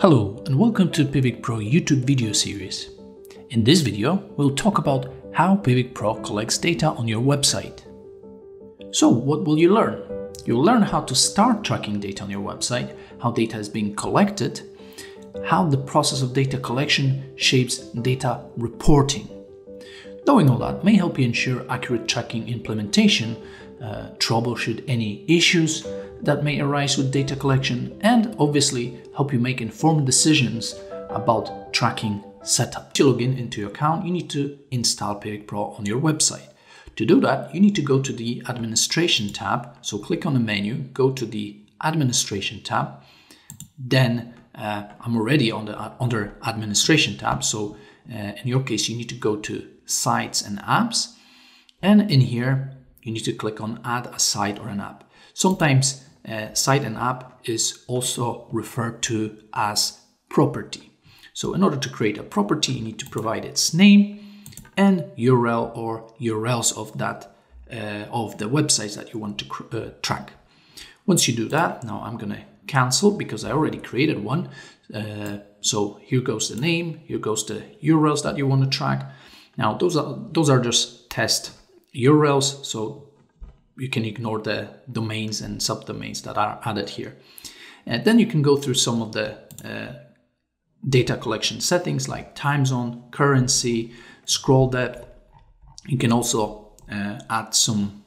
Hello and welcome to Piwik Pro YouTube video series. In this video, we'll talk about how Piwik Pro collects data on your website. So what will you learn? You'll learn how to start tracking data on your website, how data is being collected, how the process of data collection shapes data reporting. Knowing all that may help you ensure accurate tracking implementation, uh, troubleshoot any issues, that may arise with data collection and obviously help you make informed decisions about tracking setup. To log in into your account, you need to install Piwik Pro on your website. To do that, you need to go to the administration tab. So click on the menu, go to the administration tab. Then uh, I'm already on the uh, under administration tab. So uh, in your case, you need to go to sites and apps. And in here, you need to click on add a site or an app. Sometimes uh, site and app is also referred to as property. So in order to create a property, you need to provide its name and URL or URLs of that uh, of the websites that you want to uh, track. Once you do that, now I'm gonna cancel because I already created one. Uh, so here goes the name, here goes the URLs that you want to track. Now those are those are just test URLs, so you can ignore the domains and subdomains that are added here. And then you can go through some of the uh, data collection settings like time zone, currency, scroll depth. You can also uh, add some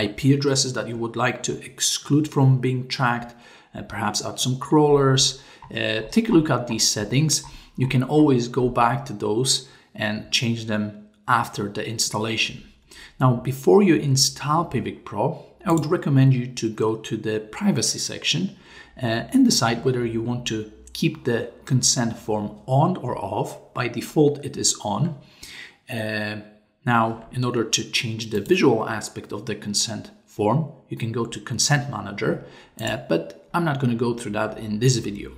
IP addresses that you would like to exclude from being tracked, uh, perhaps add some crawlers. Uh, take a look at these settings. You can always go back to those and change them after the installation. Now, before you install Piwik Pro, I would recommend you to go to the privacy section uh, and decide whether you want to keep the consent form on or off. By default, it is on. Uh, now, in order to change the visual aspect of the consent form, you can go to Consent Manager, uh, but I'm not going to go through that in this video.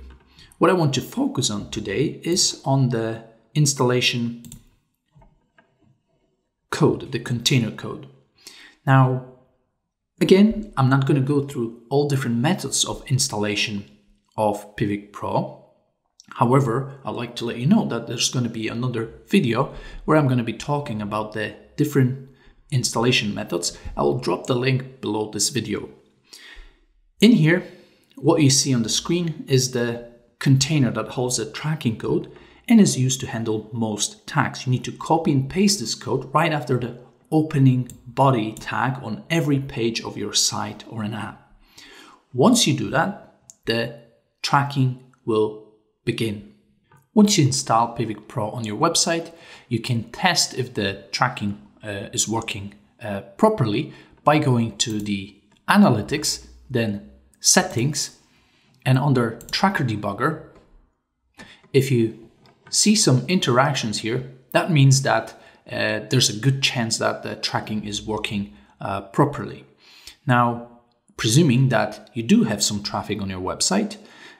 What I want to focus on today is on the installation code, the container code. Now, again, I'm not going to go through all different methods of installation of Piwik Pro. However, I'd like to let you know that there's going to be another video where I'm going to be talking about the different installation methods. I will drop the link below this video. In here, what you see on the screen is the container that holds the tracking code and is used to handle most tags. You need to copy and paste this code right after the opening body tag on every page of your site or an app. Once you do that, the tracking will begin. Once you install Piwik Pro on your website, you can test if the tracking uh, is working uh, properly by going to the analytics, then settings, and under tracker debugger. If you see some interactions here, that means that uh, there's a good chance that the tracking is working uh, properly. Now, presuming that you do have some traffic on your website,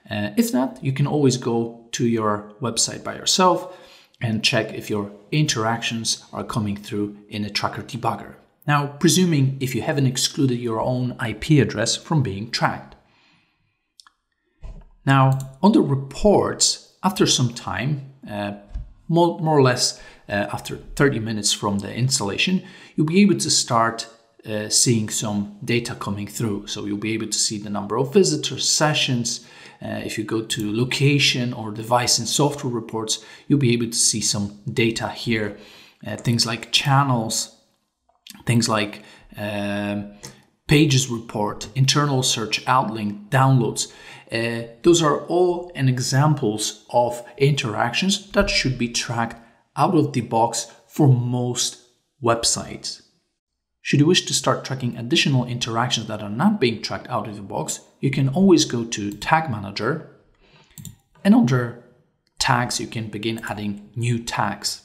uh, if not, you can always go to your website by yourself and check if your interactions are coming through in a tracker debugger. Now, presuming if you haven't excluded your own IP address from being tracked. Now, on the reports, after some time, more, more, or less uh, after 30 minutes from the installation, you'll be able to start uh, seeing some data coming through. So you'll be able to see the number of visitors, sessions. Uh, if you go to location or device and software reports, you'll be able to see some data here. Uh, things like channels, things like um, pages report, internal search, outlink, downloads. Uh, those are all an examples of interactions that should be tracked out of the box for most websites. Should you wish to start tracking additional interactions that are not being tracked out of the box, you can always go to Tag Manager and under Tags you can begin adding new tags.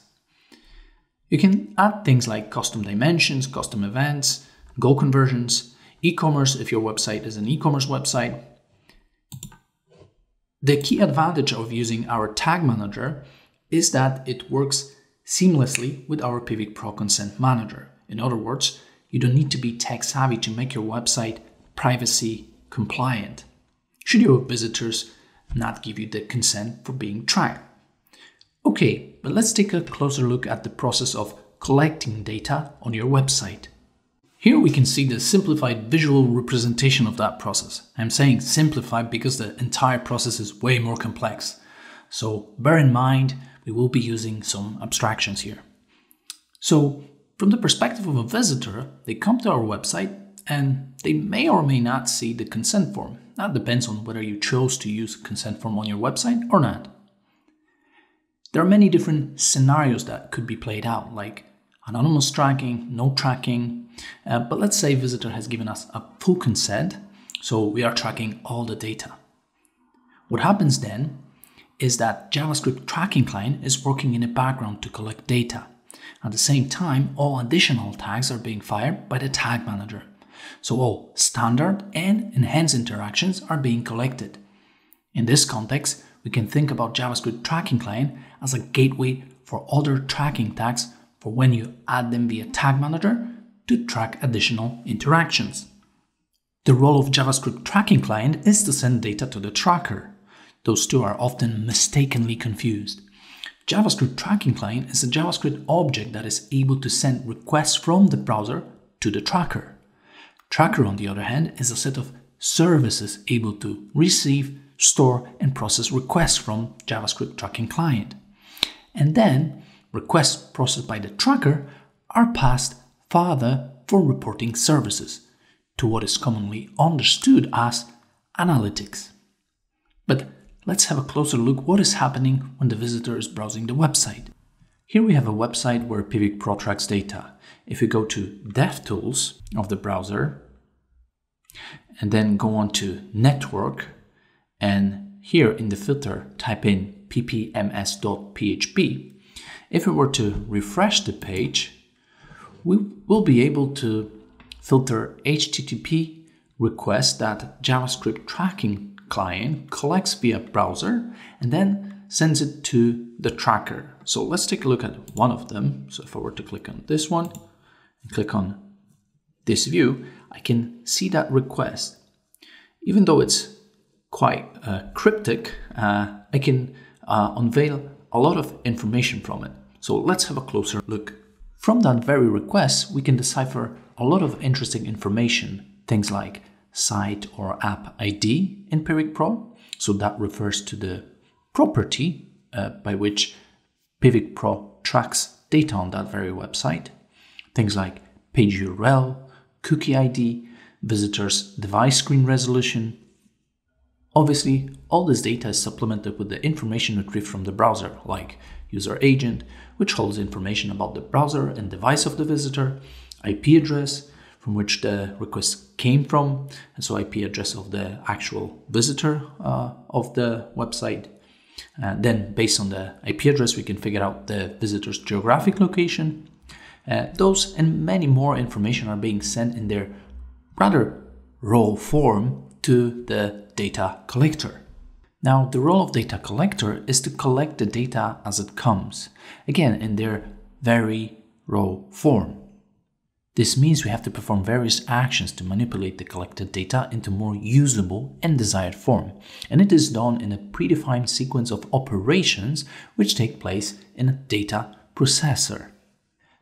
You can add things like custom dimensions, custom events, goal conversions, e-commerce if your website is an e-commerce website, the key advantage of using our tag manager is that it works seamlessly with our Piwik Pro Consent Manager. In other words, you don't need to be tech savvy to make your website privacy compliant. Should your visitors not give you the consent for being tracked. Okay, but let's take a closer look at the process of collecting data on your website. Here we can see the simplified visual representation of that process. I'm saying simplified because the entire process is way more complex. So bear in mind, we will be using some abstractions here. So from the perspective of a visitor, they come to our website and they may or may not see the consent form. That depends on whether you chose to use consent form on your website or not. There are many different scenarios that could be played out, like anonymous tracking, no tracking. Uh, but let's say visitor has given us a full consent, so we are tracking all the data. What happens then is that JavaScript tracking client is working in the background to collect data. At the same time, all additional tags are being fired by the tag manager. So all standard and enhanced interactions are being collected. In this context, we can think about JavaScript tracking client as a gateway for other tracking tags for when you add them via Tag Manager to track additional interactions. The role of JavaScript tracking client is to send data to the tracker. Those two are often mistakenly confused. JavaScript tracking client is a JavaScript object that is able to send requests from the browser to the tracker. Tracker, on the other hand, is a set of services able to receive, store, and process requests from JavaScript tracking client. And then requests processed by the tracker are passed further for reporting services to what is commonly understood as analytics. But let's have a closer look what is happening when the visitor is browsing the website. Here we have a website where Piwik Pro tracks data. If we go to DevTools of the browser and then go on to Network and here in the filter type in ppms.php, if we were to refresh the page, we will be able to filter HTTP requests that JavaScript tracking client collects via browser and then sends it to the tracker. So let's take a look at one of them. So if I were to click on this one and click on this view, I can see that request. Even though it's quite uh, cryptic, uh, I can uh, unveil a lot of information from it. So let's have a closer look. From that very request, we can decipher a lot of interesting information, things like site or app ID in Piwik Pro. So that refers to the property uh, by which Piwik Pro tracks data on that very website. Things like page URL, cookie ID, visitors device screen resolution. Obviously, all this data is supplemented with the information retrieved from the browser, like user agent, which holds information about the browser and device of the visitor, IP address from which the request came from, and so IP address of the actual visitor uh, of the website. Uh, then, based on the IP address, we can figure out the visitor's geographic location. Uh, those and many more information are being sent in their rather raw form to the data collector. Now, the role of data collector is to collect the data as it comes, again in their very raw form. This means we have to perform various actions to manipulate the collected data into more usable and desired form, and it is done in a predefined sequence of operations which take place in a data processor.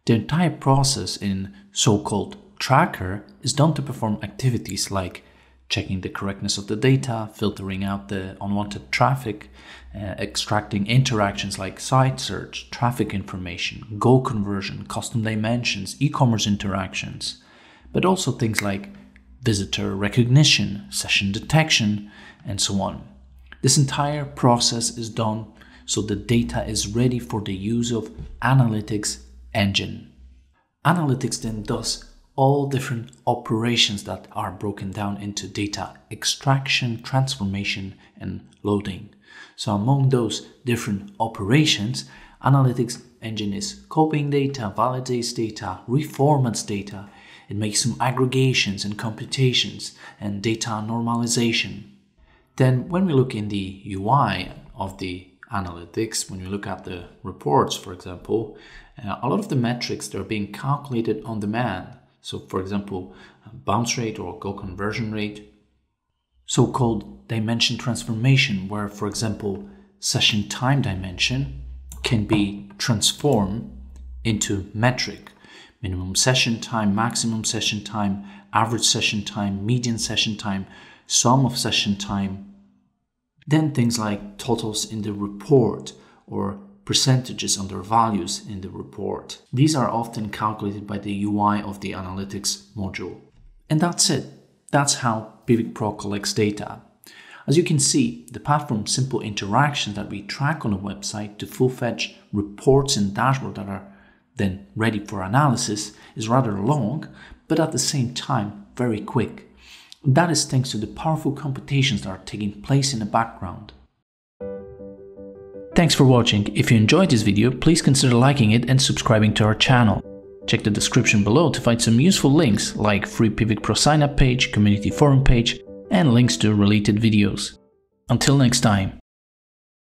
The entire process in so-called tracker is done to perform activities like checking the correctness of the data, filtering out the unwanted traffic, uh, extracting interactions like site search, traffic information, goal conversion, custom dimensions, e commerce interactions, but also things like visitor recognition, session detection, and so on. This entire process is done so the data is ready for the use of analytics engine. Analytics then does all different operations that are broken down into data extraction, transformation, and loading. So among those different operations, analytics engine is copying data, validates data, reformats data. It makes some aggregations and computations and data normalization. Then when we look in the UI of the analytics, when we look at the reports, for example, uh, a lot of the metrics that are being calculated on demand so for example, bounce rate or goal conversion rate. so-called dimension transformation, where, for example, session time dimension can be transformed into metric minimum session time, maximum session time, average session time, median session time, sum of session time. Then things like totals in the report or percentages under values in the report. These are often calculated by the UI of the analytics module. And that's it. That's how Piwik Pro collects data. As you can see, the path from simple interactions that we track on a website to full-fledged reports and dashboards that are then ready for analysis is rather long, but at the same time very quick. That is thanks to the powerful computations that are taking place in the background. Thanks for watching. If you enjoyed this video, please consider liking it and subscribing to our channel. Check the description below to find some useful links like free Piwik Pro sign up page, community forum page, and links to related videos. Until next time.